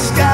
Sky.